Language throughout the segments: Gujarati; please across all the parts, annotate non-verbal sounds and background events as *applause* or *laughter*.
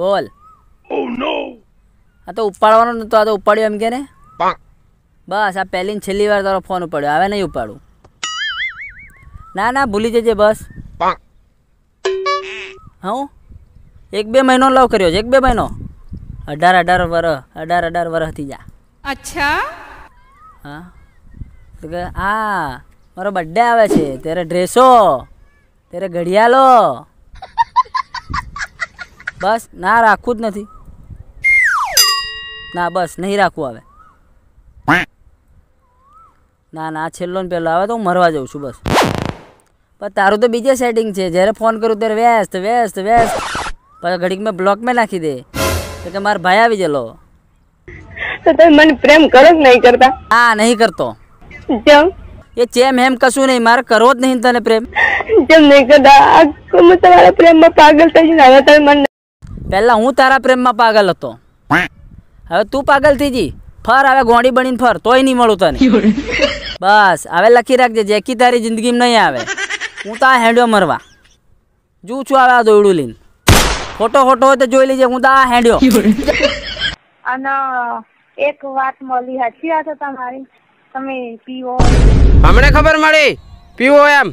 બોલ. Oh, ઓ નો આ તો ઉપાડવાનો નતો આ તો ઉપાડ્યો એમ કે ને? બસ આ પહેલી ને છેલ્લી વાર તારો ફોન ઉપાડ્યો હવે નહીં ઉપાડું. ના ના ભૂલી જજે બસ. હું? એક બે મહિનો લવ કર્યો છે એક બે મહિનો? અઢાર અઢાર વર્ષ અઢાર અઢાર વર્ષ થઈ જા. અચ્છા. હા. આ મારો બર્થડે આવે છે ત્યારે ડ્રેસો ત્યારે ઘડિયાળો બસ ના રાખવું જ નથી. ના બસ નહીં રાખવું આવે. ના ના છેલ્લો ને પહેલો આવે તો હું મરવા જાઉં છું બસ. પણ તારું તો બીજે સેટિંગ છે. જ્યારે ફોન કરું ત્યારે વ્યસ્ત વ્યસ્ત વ્યસ્ત. પછી ઘડીક મેં બ્લોક મેં નાખી દે. તો કે મારા ભાઈ આવી ગયેલો. તો તમે મને પ્રેમ કરો જ નહીં કરતા? હા નહીં કરતો. જેમ એ ચેમ હેમ કશું નહીં. મારે કરવો જ નહીં તને પ્રેમ. જેમ નહીં કરતા? આ હું તમારા પ્રેમમાં પાગલ થઈ જઈને હવે તમે મને પહેલા હું તારા પ્રેમમાં પાગલ હતો. હવે તું પાગલ થઈ જી. ફર હવે ગોંડી બનીને ફર તોય નહીં મળું તને. બસ હવે લખી રાખજે જેકી તારી જિંદગીમાં નહીં આવે. હું તો આ હેંડ્યો મરવા. જું છું આવે આ દોયડું લઈને. ખોટો ખોટો હોય તો જોઈ લેજે હું તો આ હેંડ્યો અને એક વાત મળી સાચી વાત તમારી? તમે પીવો. હમણે ખબર મળી? પીવો એમ.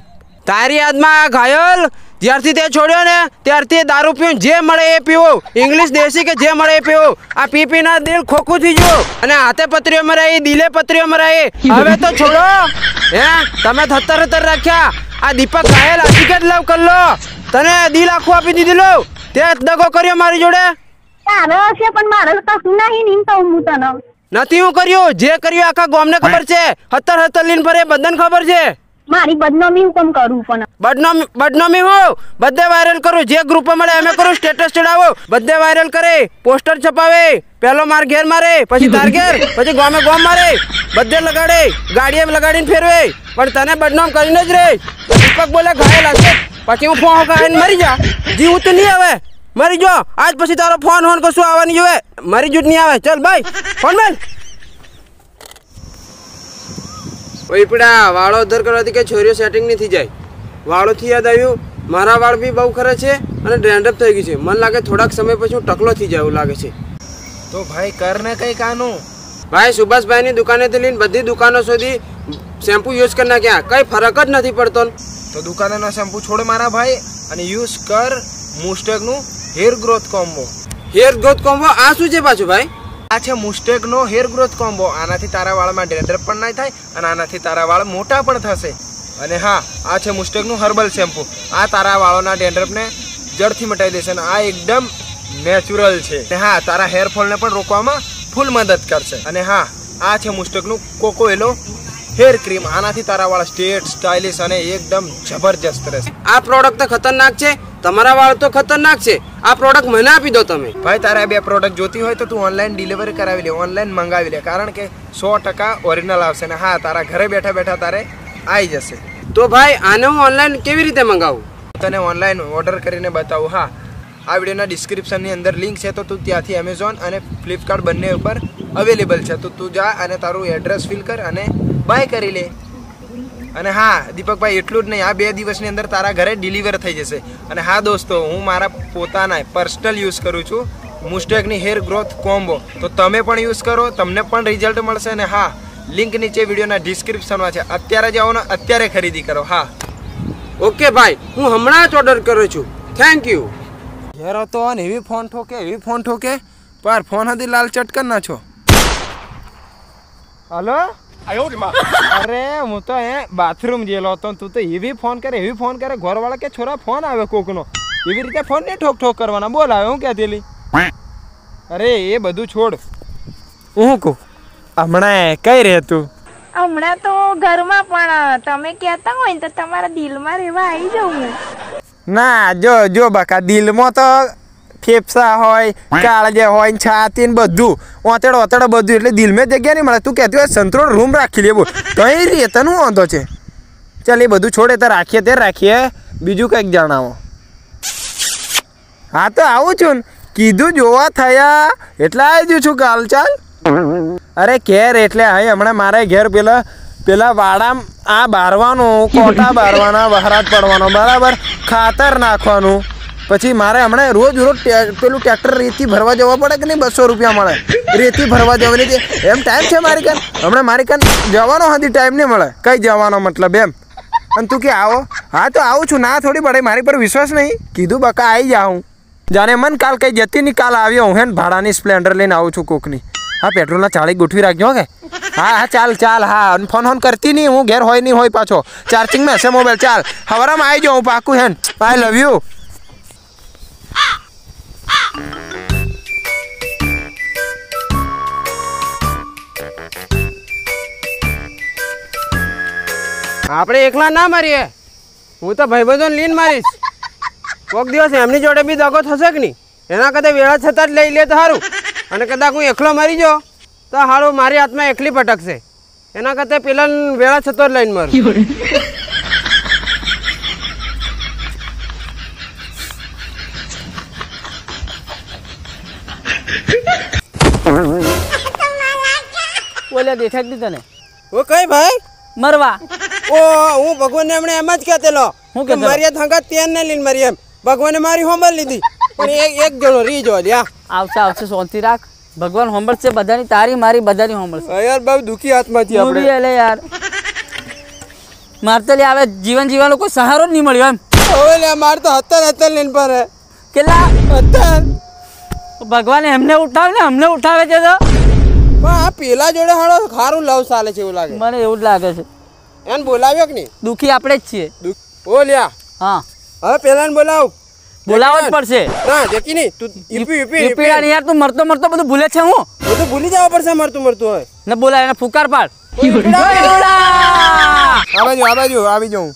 તારી યાદમાં ઘાયલ જ્યારથી તે છોડ્યો ને ત્યારથી દારૂ પીવું જે મળે એ પીવું. ઇંગ્લિશ દેશી કે જે મળે એ પીવો. આ પી પીના દિલ ખોખું થઈ ગયું. અને હાથે પત્રીઓ મરાય દિલે પત્રીઓ મરાય હવે તો છોડો. હે? તમે થતર થતર રાખ્યા. આ દીપક ઘાયલ હકીકત લવ લાવ કરલો તને દિલ આખું આપી દીધેલું તે દગો કર્યો મારી જોડે. તારો છે પણ મારો તો કશું નહીં તો હું તને. નથી હું કર્યું. જે કર્યું આખા ગોમને ખબર છે. હતર હતર લીન ભરે બદન ખબર છે. મારી બદનામી હું કેમ કરું પણ? બદનામી બદનામી હો? બધે વાયરલ કરું. જે ગ્રુપ મળે અમે કરું. સ્ટેટસ ચડાવો. બધે વાયરલ કરે. પોસ્ટર છપાવે. પેલો માર ઘેર મારે. પછી તાર ઘેર. પછી ગામે ગામ મારે. બધે લગાડે. ગાડીએ લગાડીને ફેરવે. પણ તને બદનામ કરીને જ રે. દીપક બોલે, ઘાયલ હશે. પછી હું ફોન ખાઈને મરી જા. જીવું તો નહીં આવે. મરી જો. આજ પછી તારો ફોન હોન કશું આવવાની જોવે. મરી જ નહીં આવે. ચલ ભાઈ ફોન મેલ ઓય પીડા વાળો અધર કરવાથી કે છોરીઓ સેટિંગ નહીં થઈ જાય. વાળોથી યાદ આવ્યું મારા વાળ બી બહુ ખરે છે અને ડ્રેન્ડઅપ થઈ ગયું છે. મને લાગે થોડાક સમય પછી હું ટકલો થઈ જાય એવું લાગે છે. તો ભાઈ કર ને કઈ કાનું ભાઈ સુભાષભાઈની દુકાનેથી લઈને બધી દુકાનો સુધી શેમ્પુ યુઝ કરી નાખ્યા. કઈ ફરક જ નથી પડતો તો દુકાનોના શેમ્પુ છોડ મારા ભાઈ અને યુઝ કર મુસ્ટેકનું hair growth combo hair growth combo આ શું છે પાછું ભાઈ? આ છે મુસ્ટેકનો હેર ગ્રોથ કોમ્બો આનાથી તારા વાળમાં ડેન્ડ્રફ પણ નહીં થાય અને આનાથી તારા વાળ મોટા પણ થશે. અને હા, આ છે મુસ્ટેકનું હર્બલ શેમ્પુ આ તારા વાળોના ડેન્ડ્રફને જડથી મટાઈ દેશે અને આ એકદમ નેચરલ છે. અને હા, તારા હેર ફોલને પણ રોકવામાં ફૂલ મદદ કરશે. અને હા, આ છે મુસ્ટેકનું કોકોએલો હેર ક્રીમ આનાથી તારા વાળ સ્ટેટ સ્ટાઇલિશ અને એકદમ જબરજસ્ત રહેશે. આ પ્રોડક્ટ ખતરનાક છે. તમારા વાળ તો ખતરનાક છે. આ પ્રોડક્ટ મને આપી દો તમે. ભાઈ તારે આ બે પ્રોડક્ટ જોતી હોય તો તું ઓનલાઈન ડિલિવરી કરાવી લે ઓનલાઈન મંગાવી લે. કારણ કે સો ટકા ઓરિજિનલ આવશે ને હા તારા ઘરે બેઠા બેઠા તારે આવી જશે. તો ભાઈ આને હું ઓનલાઈન કેવી રીતે મંગાવું? તને ઓનલાઈન ઓર્ડર કરીને બતાવું હા. આ વિડીયોના ડિસ્ક્રિપ્શનની અંદર લિંક છે તો તું ત્યાંથી એમેઝોન અને ફ્લિપકાર્ટ બંને ઉપર અવેલેબલ છે. તો તું જા અને તારું એડ્રેસ ફિલ કર અને બાય કરી લે. અને હા દીપકભાઈ એટલું જ નહીં. આ બે દિવસની અંદર તારા ઘરે ડિલિવર થઈ જશે. અને હા દોસ્તો હું મારા પોતાના પર્સનલ યુઝ કરું છું. મુસ્ટેકની હેર ગ્રોથ કોમ્બો તો તમે પણ યુઝ કરો તમને પણ રિઝલ્ટ મળશે. અને હા લિંક નીચે વિડીયોના ડિસ્ક્રિપ્શનમાં છે. અત્યારે જાઓ ને અત્યારે ખરીદી કરો. હા. ઓકે ભાઈ હું હમણાં જ ઓર્ડર કરું છું. થેન્ક યુ ઘેર હતો અને એવી ફોન ઠોકે એવી ફોન ઠોકે પર ફોન હતી લાલ ચટકન ના છો. હલો અરે હું તો એ બાથરૂમ ગયેલો હતો તું તો એવી ફોન કરે એવી ફોન કરે ઘરવાળા કે છોરા ફોન આવે કોકનો. એવી રીતે ફોન ને ઠોક ઠોક કરવાના. બોલ આવે હું કહેતેલી અરે એ બધું છોડ. હું કહું? હમણાં કઈ રહે તું? હમણાં તો ઘરમાં પણ તમે કહેતા હોય ને તો તમારા દિલમાં રહેવા આવી જાઉં હું. ના જો જો બાકા દિલમાં તો ફેફસા હોય કાળજે હોય છાતી ને બધું. ઓતેડ ઓતેડ બધું. એટલે દિલમાં જગ્યા નહીં મળે. તું કહેતી હોય સંતરોડ રૂમ રાખી લેવું કઈ રીતે? એ તને વાંધો છે? ચાલ એ બધું છોડે તો રાખીએ તે રાખીએ. બીજું કંઈક જણાવો. હા તો આવું છું ને. કીધું જોવા થયા. એટલે આવી જઉં છું કાલ ચાલ અરે ઘેર એટલે અહીં હમણાં મારે ઘેર પેલા પેલા વાડા આ બારવાનું કોટા બારવાના વહરાત પડવાનો. બરાબર? ખાતર નાખવાનું. પછી મારે હમણાં રોજ રોજ પેલું ટ્રેક્ટર રેતી ભરવા જવા પડે કે નહીં? બસો રૂપિયા મળે. રેતી ભરવા જવાની છે. એમ ટાઈમ છે મારી કાન? હમણાં મારી કાન જવાનો હતી ટાઈમ નહીં મળે. કઈ જવાનો મતલબ એમ? અને તું કે આવો. હા, તો આવું છું. ના, થોડી પડે મારી પર વિશ્વાસ નહીં. કીધું બકા આવી જાઉં જાણે મન કાલ કઈ જતી નહીં, કાલ આવ્યો હું હે ને, ભાડાની સ્પ્લેન્ડર લઈને આવું છું કોકની. હા, પેટ્રોલના ચાળી ગોઠવી રાખજો કે. હા હા, ચાલ ચાલ, હા. ફોન ફોન કરતી નહીં હું. ઘેર હોય નહીં, હોય પાછો. ચાર્જિંગમાં હશે મોબાઈલ ચાલ. હવારામાં આવી જાઉં પાકું હેન આઈ લવ યુ આપણે એકલા ના મારીએ. હું તો ભાઈબંધોને લીન મારીશ. કોક દિવસ એમની જોડે બી દગો થશે કે નહીં? એના કદાચ વેળા છતાં જ લઈ લે તો સારું અને કદાચ હું એકલો મારી જો તો સારું મારી હાથમાં એકલી પટકશે. એના કરતાં પેલા વેળા છતો જ લઈને મારું. *laughs* *laughs* બોલે દેખાય જ તને ઓ કઈ ભાઈ? મરવા. ઓ હું ભગવાનને એમણે એમ જ કહેતેલો. હું કે કહેતો? મારી હંગા તેન ને લઈને મારી એમ. ભગવાને મારી હોમર લીધી. પણ એક એક જણો રી જો લ્યા. આવશે આવશે શાંતિ રાખ. ભગવાન હોંભળશે બધાની તારી મારી બધાની હોંભળશે યાર બહુ દુખી હાથમાંથી હું બી એટલે યાર. મારે તો લે આવે જીવન જીવવાનો કોઈ સહારો જ નહીં મળ્યો એમ. હવે લ્યા માર તો હતર હતર લઈને પર હે. કેટલા? હતર ભગવાન એમને ઉઠાવે ને અમને ઉઠાવે છે તો. પણ આ પેલા જોડે હાડો ખારું લવ ચાલે છે એવું લાગે. મને એવું જ લાગે છે. એને બોલાવ્યો કે નહીં? દુખી આપણે જ છીએ. ઓ લ્યા. હા. હવે પેલાને બોલાવ. બોલાવવા જ પડશે. ના જેકી નહીં. તું યુપી યુપી યુપી યાર તું મરતો મરતો બધું ભૂલે છે હું? બધું ભૂલી જવા પડશે મરતું મરતું હોય ને બોલાય એને ફુકાર પાડ. આ બાજુ આ બાજુ આવી જાઉં.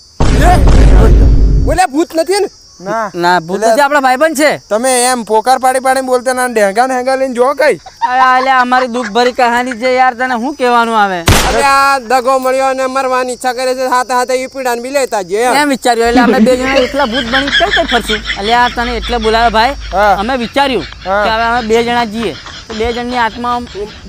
બોલે ભૂત નથી ને? ના. ના ભૂત છે આપણા ભાઈબંધ છે. તમે એમ પોકાર પાડી પાડી બોલતા ના ઢેંગા ઢેંગા લઈને જો કઈ. અરે અલે અમારી દુઃખ ભરી કહાની છે યાર તને શું કહેવાનું આવે? અરે આ દગો મળ્યો અને મરવાની ઈચ્છા કરે છે હાથે હાથે ઈપીડા ને બી લેતા જે એમ. વિચાર્યું એટલે અમે બે જણા એટલા ભૂત બની કઈ કઈ ફરશું? આ તને એટલે બોલાવે ભાઈ અમે વિચાર્યું. કે હવે અમે બે જણા જઈએ. બે જણની આત્મા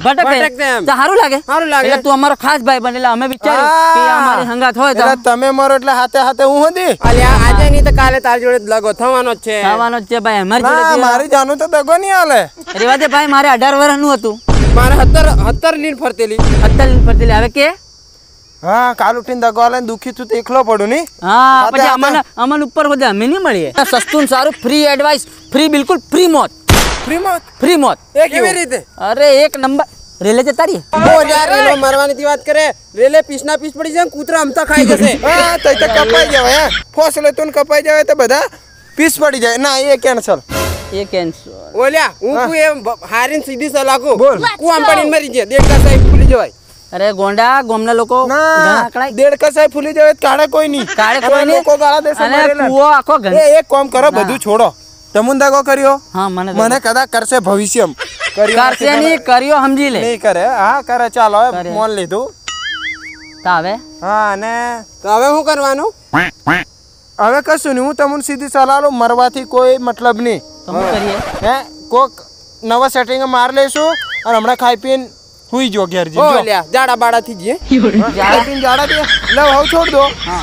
ભટકે. સારું લાગે. સારું લાગે. એટલે તું અમારો ખાસ ભાઈ બને એટલે અમે વિચાર્યું કે અમારી હંગાત હોય તો. તમે મારો એટલે હાથે હાથે હું હતી અલ્યા આજે નહીં તો કાલે તારી જોડે લગો. થવાનો જ છે. થવાનો જ છે ભાઈ. અમારી જોડે મારી જાનું તો દગો નહીં હાલે. રેવા દે ભાઈ મારે અઢાર વર્ષનું હતું. મારે હતર હતર લીન ફરતેલી. 17 લીન ફરતેલી. હવે કે? હા કાલ ઉઠીને દગો હાલે દુખી છું તો એકલો પડું ની હા પછી. અમને અમને ઉપર બધા અમે નહીં મળીએ. સસ્તું સારું. ફ્રી એડવાઇસ ફ્રી બિલકુલ ફ્રી મોત. ફ્રી મોત એ કેવી રીતે? અરે એક નંબર. રેલે જતા રહી ઓ યાર રેલો મારવાની થી વાત કરે. રેલે પીસ ના પીસ પડી જાય ને કૂતરા હમતા ખાઈ જશે. *laughs* હા તો તો કપાઈ જવાય હે. ફોસલે તું કપાઈ જવાય તો બધા પીસ પડી જાય. ના એ કેન્સલ. એ કેન્સર ઓલ્યા હું કુ એમ હારીન સીધી સલાકો બોલ. કુવામ પડીને મરી જાય. દેડકા સાહેબ ભૂલી જવાય. અરે ગોંડા ગોમના લોકો દેડ કસાય ફૂલી જવાય કાળે કોઈ નહીં. કાળે કોઈ નહીં. લોકો ગાળા દેશે અને મરેલા. આખો ઘન- એ એક કામ કરો બધું છોડો. તમુન દગો કર્યો? હા મને મને કદાચ કરશે ભવિષ્યમ. કરશે નહીં કર્યો સમજી લે. નહીં કરે. હા કરે ચાલો હવે મોન લીધું. તાવે હા અને તો હવે શું કરવાનું? હવે કશું નહીં હું તમને સીધી સલાહ લઉં મરવાથી કોઈ મતલબ નહીં. તમે કરીએ? હે કોક નવા સેટિંગ માર લઈશું અને હમણાં ખાઈ પીને હુઈ જો ઘેર જો. લ્યા જાડા બાડા થી જે જાડા પીને જાડા દે લે હવે છોડ દો. હા.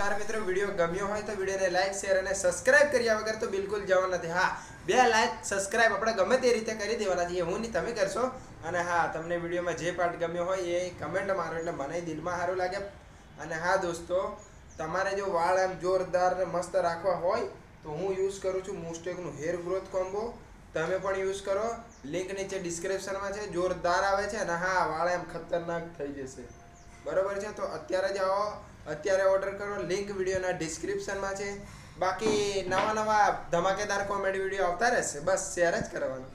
નમસ્કાર મિત્રો, વીડિયો ગમ્યો હોય તો વિડીયોને લાઈક, શેર અને સબસ્ક્રાઇબ કર્યા વગર તો બિલકુલ જવા નથી. હા, બે લાઈક, સબસ્ક્રાઇબ આપણે ગમે તે રીતે કરી દેવાના છે હું નહીં, તમે કરશો. અને હા, તમને વિડીયોમાં જે પાર્ટ ગમ્યો હોય એ કમેન્ટ મારો, એટલે મને દિલમાં સારું લાગે. અને હા, દોસ્તો, તમારે જો વાળ એમ જોરદાર ને મસ્ત રાખવા હોય, તો હું યુઝ કરું છું મોસ્ટેકનું હેર ગ્રોથ કોમ્બો તમે પણ યુઝ કરો. લિંક નીચે ડિસ્ક્રિપ્શનમાં છે. જોરદાર આવે છે અને હા, વાળ એમ ખતરનાક થઈ જશે. બરોબર છે? તો અત્યારે જ આવો. અત્યારે ઓર્ડર કરો લિંક વિડીયોના ડિસ્ક્રિપ્શનમાં છે. બાકી નવા નવા ધમાકેદાર કોમેડી વીડિયો આવતા રહેશે. બસ શેર જ કરવાનું.